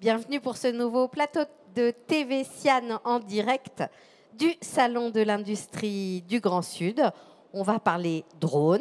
Bienvenue pour ce nouveau plateau de TV Sian en direct du Salon de l'industrie du Grand Sud. On va parler drone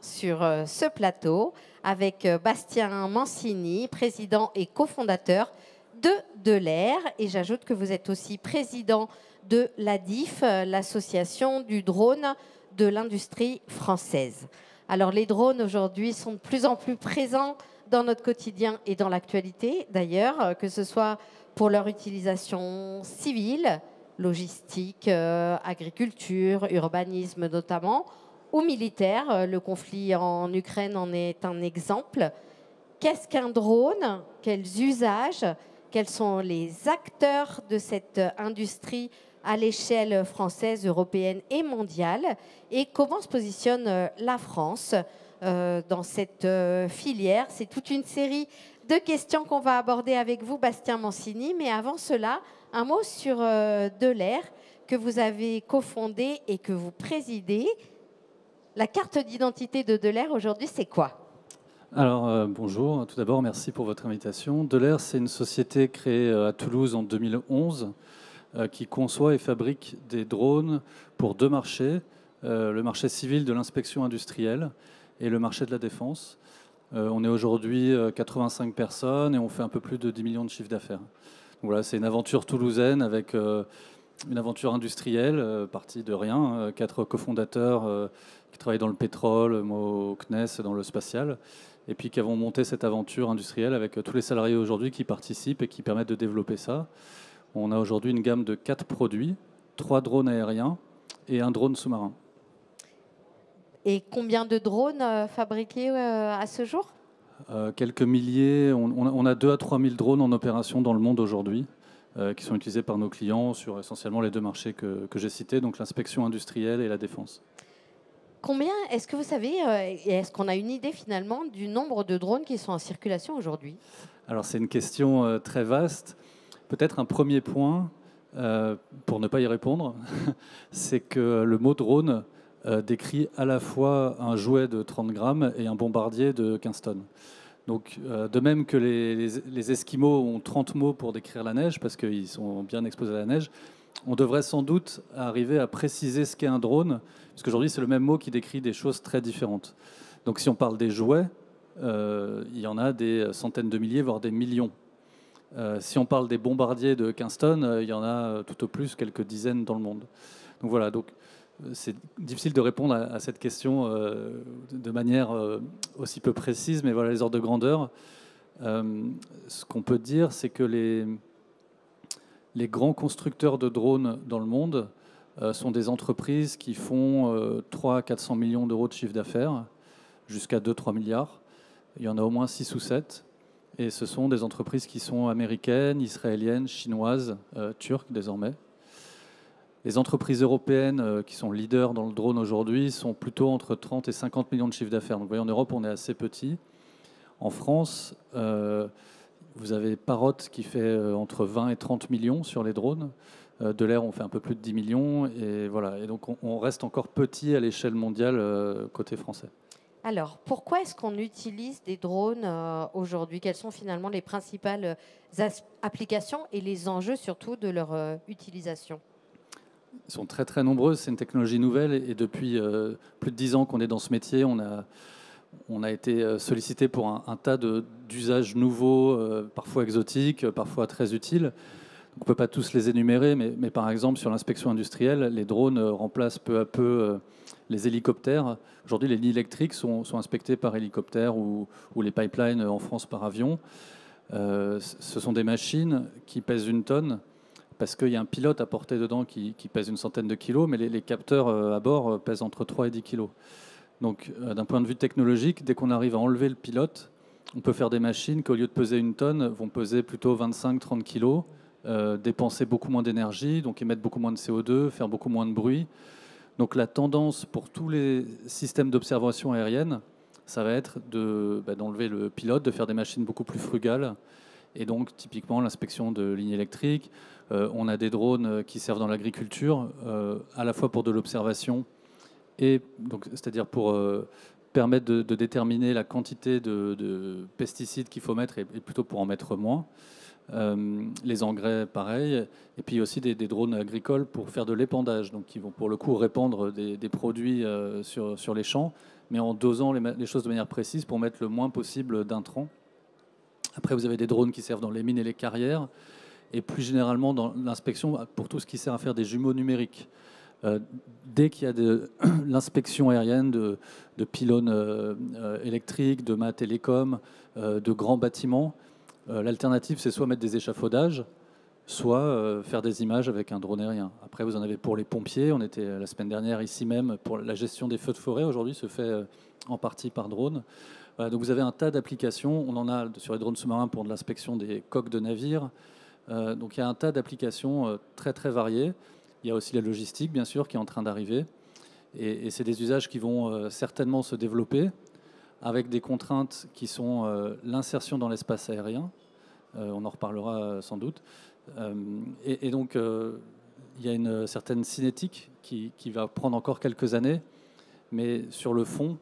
sur euh, ce plateau avec euh, Bastien Mancini, président et cofondateur de Delair. Et j'ajoute que vous êtes aussi président de l'ADIF, euh, l'association du drone de l'industrie française. Alors les drones aujourd'hui sont de plus en plus présents dans notre quotidien et dans l'actualité d'ailleurs, euh, que ce soit pour leur utilisation civile, logistique, euh, agriculture, urbanisme notamment, ou militaire. Euh, le conflit en Ukraine en est un exemple. Qu'est-ce qu'un drone? Quels usages? Quels sont les acteurs de cette industrie à l'échelle française, européenne et mondiale? Et comment se positionne la France? Dans cette euh, filière. C'est toute une série de questions qu'on va aborder avec vous, Bastien Mancini. Mais avant cela, un mot sur euh, Delair que vous avez cofondé et que vous présidez. La carte d'identité de Delair aujourd'hui, c'est quoi? Alors bonjour, tout d'abord merci pour votre invitation. Delair, c'est une société créée à Toulouse en 2011 qui conçoit et fabrique des drones pour deux marchés, le marché civil de l'inspection industrielle et le marché de la défense. Euh, on est aujourd'hui 85 euh, personnes et on fait un peu plus de 10 millions de chiffres d'affaires. Voilà, c'est une aventure toulousaine avec euh, une aventure industrielle, partie de rien. quatre cofondateurs qui travaillent dans le pétrole, au CNES, dans le spatial, et puis qui avons monté cette aventure industrielle avec tous les salariés aujourd'hui qui participent et qui permettent de développer ça. On a aujourd'hui une gamme de quatre produits, trois drones aériens et un drone sous-marin. Et combien de drones euh, fabriqués euh, à ce jour? Euh, Quelques milliers. On, a 2 à 3 000 drones en opération dans le monde aujourd'hui, qui sont utilisés par nos clients sur essentiellement les deux marchés que, j'ai cités, donc l'inspection industrielle et la défense. Combien est-ce que vous savez, et est-ce qu'on a une idée finalement du nombre de drones qui sont en circulation aujourd'hui? Alors c'est une question très vaste. Peut-être un premier point, pour ne pas y répondre, c'est que le mot drone euh, décrit à la fois un jouet de 30 grammes et un bombardier de 15 tonnes. Donc, euh, de même que les, Esquimaux ont 30 mots pour décrire la neige, parce qu'ils sont bien exposés à la neige, on devrait sans doute arriver à préciser ce qu'est un drone, parce qu'aujourd'hui, c'est le même mot qui décrit des choses très différentes. Donc, si on parle des jouets, euh, il y en a des centaines de milliers, voire des millions. si on parle des bombardiers de 15 tonnes, il y en a tout au plus quelques dizaines dans le monde. Donc voilà, donc c'est difficile de répondre à, cette question euh, de manière euh, aussi peu précise, mais voilà les ordres de grandeur. Euh, ce qu'on peut dire, c'est que les, les grands constructeurs de drones dans le monde sont des entreprises qui font 3 à 400 millions d'euros de chiffre d'affaires, jusqu'à 2-3 milliards. Il y en a au moins 6 ou 7. Et ce sont des entreprises qui sont américaines, israéliennes, chinoises, turques désormais. Les entreprises européennes euh, qui sont leaders dans le drone aujourd'hui sont plutôt entre 30 et 50 millions de chiffres d'affaires. Donc vous voyez, en Europe, on est assez petit. En France, euh, vous avez Parrot qui fait euh, entre 20 et 30 millions sur les drones. de l'air, on fait un peu plus de 10 millions. Et, voilà. et donc on, reste encore petit à l'échelle mondiale côté français. Alors, pourquoi est-ce qu'on utilise des drones aujourd'hui? Quelles sont finalement les principales applications et les enjeux surtout de leur utilisation? Ils sont très très nombreux. C'est une technologie nouvelle et depuis euh, plus de dix ans qu'on est dans ce métier, on a, on a été euh, sollicité pour un, tas d'usages nouveaux, euh, parfois exotiques, parfois très utiles. on ne peut pas tous les énumérer, mais, mais par exemple sur l'inspection industrielle, les drones remplacent peu à peu les hélicoptères. Aujourd'hui, les lignes électriques sont, sont inspectées par hélicoptère ou, ou, les pipelines en France par avion. ce sont des machines qui pèsent une tonne parce qu'il y a un pilote à porter dedans qui, pèse une centaine de kilos, mais les, capteurs euh, à bord euh, pèsent entre 3 et 10 kilos. Donc, euh, d'un point de vue technologique, dès qu'on arrive à enlever le pilote, on peut faire des machines qui, au lieu de peser une tonne, vont peser plutôt 25-30 kilos, dépenser beaucoup moins d'énergie, donc émettre beaucoup moins de CO2, faire beaucoup moins de bruit. Donc, la tendance pour tous les systèmes d'observation aérienne, ça va être bah, d'enlever le pilote, de faire des machines beaucoup plus frugales. Et donc, typiquement, l'inspection de lignes électriques, euh, on a des drones euh, qui servent dans l'agriculture, euh, à la fois pour de l'observation et donc c'est-à-dire pour permettre de, déterminer la quantité de, pesticides qu'il faut mettre et, plutôt pour en mettre moins. les engrais, pareil. Et puis aussi des, drones agricoles pour faire de l'épandage, donc qui vont pour le coup répandre des, produits sur, les champs, mais en dosant les, choses de manière précise pour mettre le moins possible d'intrants. Après, vous avez des drones qui servent dans les mines et les carrières, et plus généralement dans l'inspection pour tout ce qui sert à faire des jumeaux numériques. Euh, dès qu'il y a de l'inspection aérienne de, pylônes euh, euh, électriques, de mâts télécom, de grands bâtiments, l'alternative c'est soit mettre des échafaudages, soit faire des images avec un drone aérien. Après, vous en avez pour les pompiers. On était la semaine dernière ici même pour la gestion des feux de forêt. Aujourd'hui, se fait en partie par drone. Donc vous avez un tas d'applications. On en a sur les drones sous-marins pour de l'inspection des coques de navires. donc il y a un tas d'applications très très variées. Il y a aussi la logistique, bien sûr, qui est en train d'arriver. Et, c'est des usages qui vont euh, certainement se développer avec des contraintes qui sont euh, l'insertion dans l'espace aérien. Euh, on en reparlera sans doute. Et, donc, il y a une certaine cinétique qui, va prendre encore quelques années. Mais sur le fond,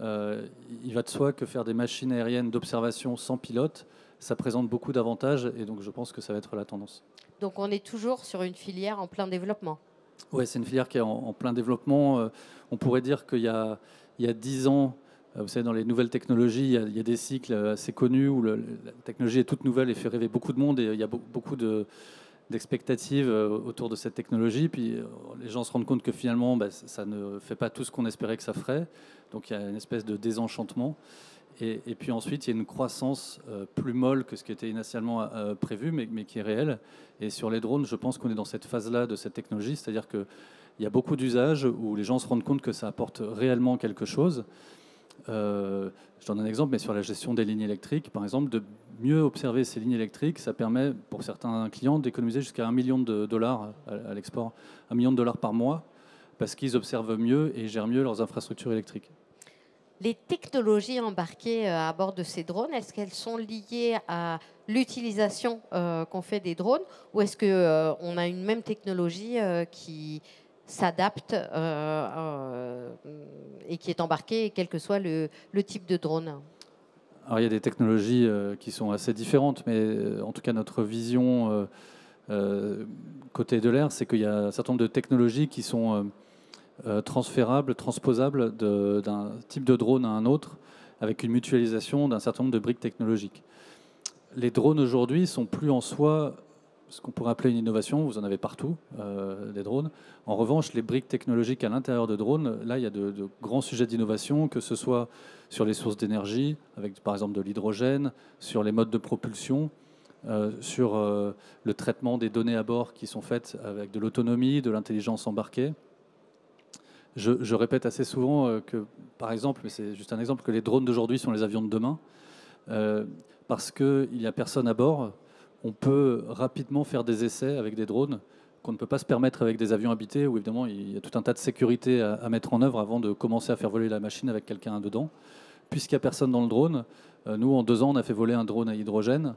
il va de soi que faire des machines aériennes d'observation sans pilote, ça présente beaucoup d'avantages. Et donc, je pense que ça va être la tendance. Donc on est toujours sur une filière en plein développement. Oui, c'est une filière qui est en, plein développement. Euh, on pourrait dire qu'il y a, il y a 10 ans, euh, vous savez, dans les nouvelles technologies, il y a, des cycles assez connus où la technologie est toute nouvelle et fait rêver beaucoup de monde et il y a beaucoup de d'expectatives euh, autour de cette technologie. Puis les gens se rendent compte que finalement, bah, ça ne fait pas tout ce qu'on espérait que ça ferait. Donc il y a une espèce de désenchantement. Et, puis ensuite, il y a une croissance euh, plus molle que ce qui était initialement euh, prévu, mais, qui est réelle. Et sur les drones, je pense qu'on est dans cette phase-là de cette technologie, c'est-à-dire qu'il y a beaucoup d'usages où les gens se rendent compte que ça apporte réellement quelque chose. Euh, je donne un exemple, mais sur la gestion des lignes électriques, par exemple, de mieux observer ces lignes électriques, ça permet pour certains clients d'économiser jusqu'à un million de dollars à l'export, un million de dollars par mois, parce qu'ils observent mieux et gèrent mieux leurs infrastructures électriques. Les technologies embarquées euh, à bord de ces drones, est-ce qu'elles sont liées à l'utilisation euh, qu'on fait des drones ou est-ce qu'on on a une même technologie qui s'adapte et qui est embarquée, quel que soit le, type de drone Alors il y a des technologies qui sont assez différentes, mais en tout cas notre vision côté de l'air, c'est qu'il y a un certain nombre de technologies qui sont euh, transférable, transposable d'un type de drone à un autre, avec une mutualisation d'un certain nombre de briques technologiques. Les drones aujourd'hui sont plus en soi ce qu'on pourrait appeler une innovation, vous en avez partout, euh, des drones. En revanche, les briques technologiques à l'intérieur de drones, là, il y a de, grands sujets d'innovation, que ce soit sur les sources d'énergie, avec par exemple de l'hydrogène, sur les modes de propulsion, euh, sur le traitement des données à bord qui sont faites avec de l'autonomie, de l'intelligence embarquée. Je, répète assez souvent euh, que, par exemple, mais c'est juste un exemple, que les drones d'aujourd'hui sont les avions de demain, euh, parce qu'il n'y a personne à bord. On peut rapidement faire des essais avec des drones qu'on ne peut pas se permettre avec des avions habités, où évidemment il y a tout un tas de sécurité à, mettre en œuvre avant de commencer à faire voler la machine avec quelqu'un dedans. Puisqu'il n'y a personne dans le drone, euh, nous en deux ans on a fait voler un drone à hydrogène.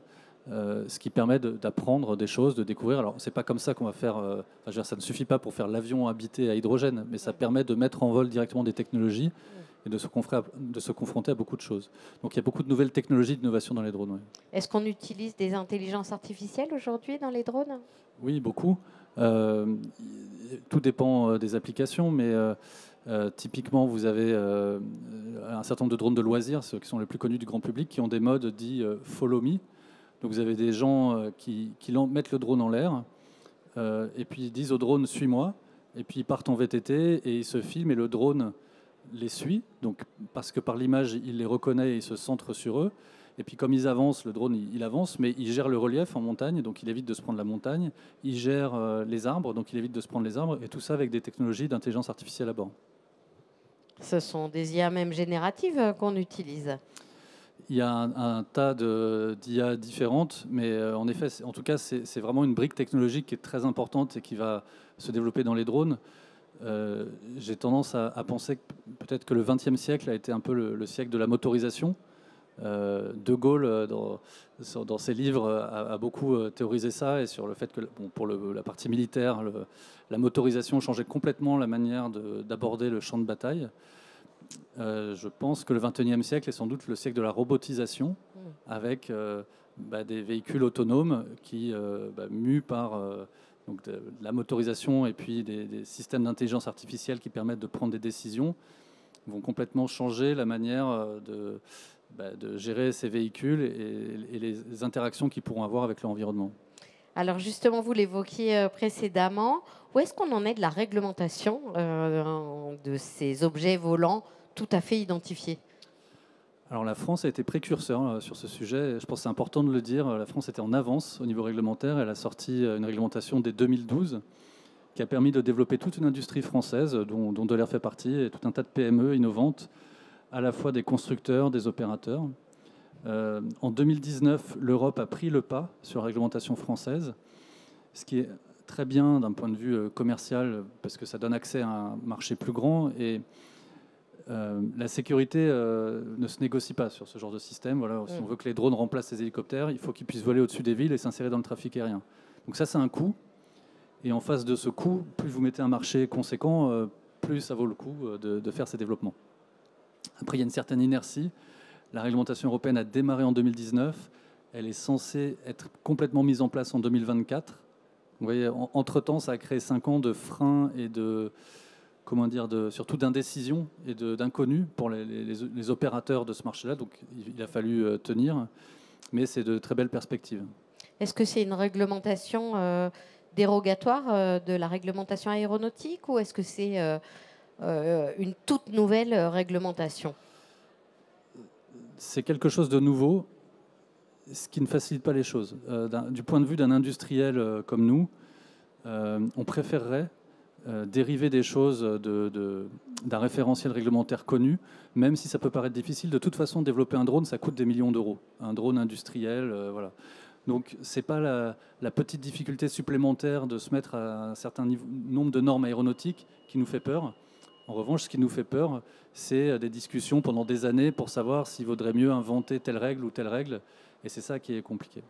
Euh, ce qui permet d'apprendre des choses, de découvrir. Alors, c'est pas comme ça qu'on va faire. Euh, ça ne suffit pas pour faire l'avion habité à hydrogène, mais ça permet de mettre en vol directement des technologies et de se, de se confronter à beaucoup de choses. Donc, il y a beaucoup de nouvelles technologies d'innovation dans les drones. Est-ce qu'on utilise des intelligences artificielles aujourd'hui dans les drones? Oui, beaucoup. Euh, tout dépend des applications, mais typiquement, vous avez un certain nombre de drones de loisirs, ceux qui sont les plus connus du grand public, qui ont des modes dits follow me donc vous avez des gens euh, qui, mettent le drone en l'air euh, et puis ils disent au drone suis-moi et puis ils partent en VTT et ils se filment et le drone les suit. Donc parce que par l'image il les reconnaît et il se centre sur eux. Et puis comme ils avancent, le drone il, avance, mais il gère le relief en montagne, donc il évite de se prendre la montagne. Il gère euh, les arbres, donc il évite de se prendre les arbres, et tout ça avec des technologies d'intelligence artificielle à bord. Ce sont des IA même génératives qu'on utilise. Il y a un, tas d'IA différentes, mais euh, en effet, en tout cas, c'est vraiment une brique technologique qui est très importante et qui va se développer dans les drones. Euh, j'ai tendance à, penser peut-être que le XXe siècle a été un peu le, siècle de la motorisation. Euh, de Gaulle, dans, ses livres, a, beaucoup théorisé ça et sur le fait que, pour la partie militaire, la motorisation changeait complètement la manière d'aborder le champ de bataille. Euh, je pense que le XXIe siècle est sans doute le siècle de la robotisation. avec bah, des véhicules autonomes qui, bah, mus par donc la motorisation et puis des, systèmes d'intelligence artificielle qui permettent de prendre des décisions, vont complètement changer la manière de, bah, de gérer ces véhicules et, les interactions qu'ils pourront avoir avec l'environnement. Alors justement, vous l'évoquiez précédemment, où est-ce qu'on en est de la réglementation de ces objets volants tout à fait identifiés? Alors la France a été précurseur euh, sur ce sujet. Je pense c'est important de le dire. La France était en avance au niveau réglementaire. Elle a sorti euh, une réglementation dès 2012 qui a permis de développer toute une industrie française, dont, dont fait partie, et tout un tas de PME innovantes, à la fois des constructeurs, des opérateurs. Euh, en 2019, l'Europe a pris le pas sur la réglementation française, ce qui est très bien d'un point de vue commercial, parce que ça donne accès à un marché plus grand. Et euh, la sécurité euh, ne se négocie pas sur ce genre de système. Voilà, si on mm. veut que les drones remplacent les hélicoptères, il faut qu'ils puissent voler au-dessus des villes et s'insérer dans le trafic aérien. Donc ça, c'est un coût. Et en face de ce coût, plus vous mettez un marché conséquent, euh, plus ça vaut le coup de, faire ces développements. Après, il y a une certaine inertie. La réglementation européenne a démarré en 2019. Elle est censée être complètement mise en place en 2024. Vous voyez, entre-temps, ça a créé 5 ans de freins et de, comment dire, de, surtout d'indécision et d'inconnu pour les, opérateurs de ce marché-là. Donc il a fallu euh, tenir, mais c'est de très belles perspectives. Est-ce que c'est une réglementation euh, dérogatoire euh, de la réglementation aéronautique ou est-ce que c'est une toute nouvelle réglementation? C'est quelque chose de nouveau, ce qui ne facilite pas les choses. du point de vue d'un industriel comme nous, on préférerait euh, dériver des choses d'un référentiel réglementaire connu, même si ça peut paraître difficile. De toute façon, développer un drone, ça coûte des millions d'euros. Un drone industriel, euh, voilà. Donc, ce n'est pas la, petite difficulté supplémentaire de se mettre à un certain nombre de normes aéronautiques qui nous fait peur. En revanche, ce qui nous fait peur, c'est des discussions pendant des années pour savoir s'il vaudrait mieux inventer telle règle ou telle règle. Et c'est ça qui est compliqué.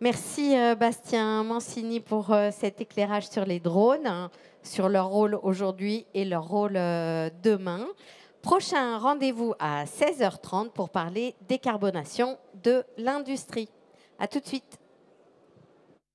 Merci euh, Bastien Mancini pour euh, cet éclairage sur les drones, hein, sur leur rôle aujourd'hui et leur rôle euh, demain. Prochain rendez-vous à 16h30 pour parler décarbonation de l'industrie. À tout de suite.